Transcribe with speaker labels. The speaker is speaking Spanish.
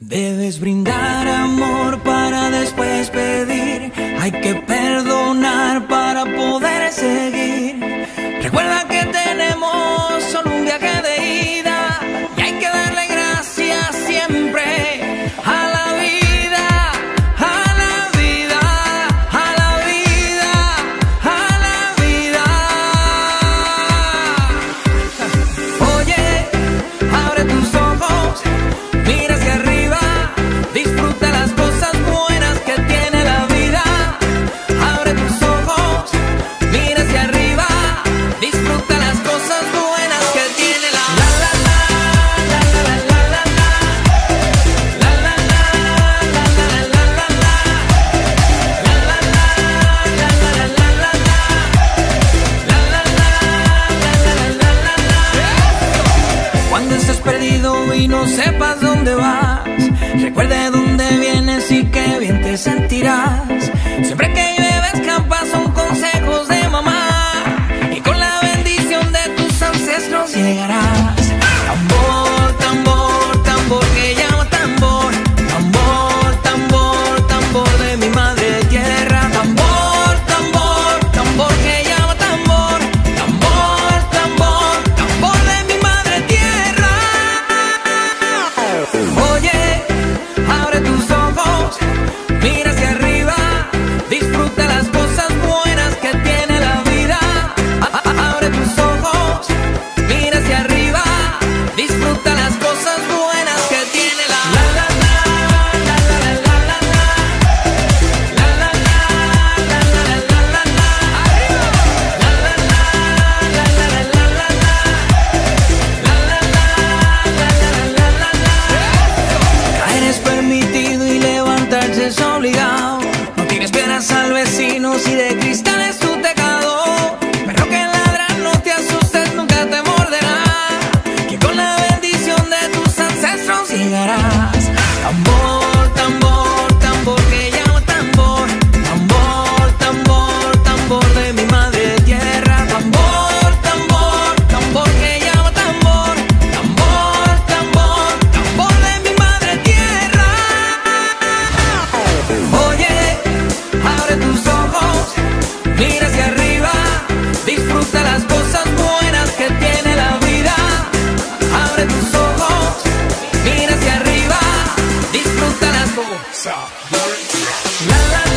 Speaker 1: Debes brindar amor para después pedir. Hay que perdonar para poder seguir. Recuerda perdido y no sepas dónde vas. Recuerda Tambor, tambor, tambor que llama tambor. Tambor, tambor, tambor de mi madre tierra. Tambor, tambor, tambor que llama tambor. Tambor, tambor, tambor de mi madre tierra. Oye, abre tus ojos. Dancer. La, la,